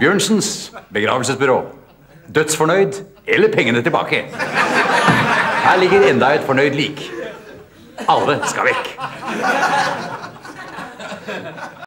Bjørnsens begravelsesbyrå. Dødsfornøyd eller pengene tilbake? Her ligger enda et fornøyd lik. Alle skal vekk.